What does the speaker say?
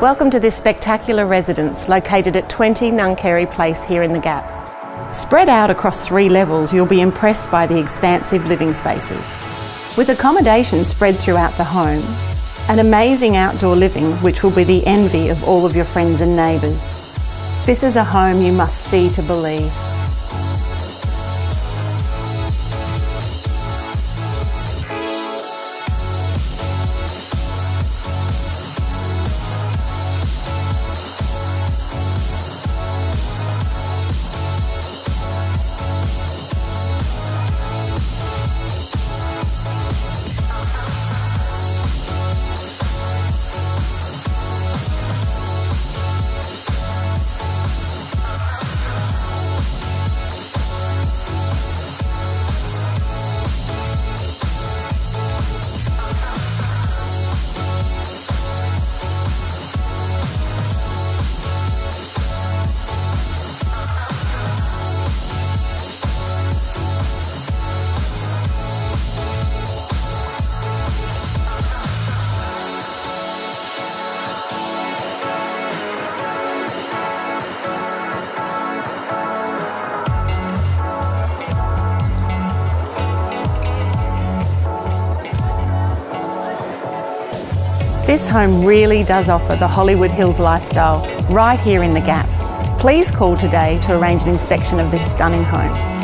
Welcome to this spectacular residence located at 20 Nunkeri Place here in the Gap. Spread out across three levels, you'll be impressed by the expansive living spaces. With accommodation spread throughout the home, an amazing outdoor living which will be the envy of all of your friends and neighbours. This is a home you must see to believe. This home really does offer the Hollywood Hills lifestyle right here in the Gap. Please call today to arrange an inspection of this stunning home.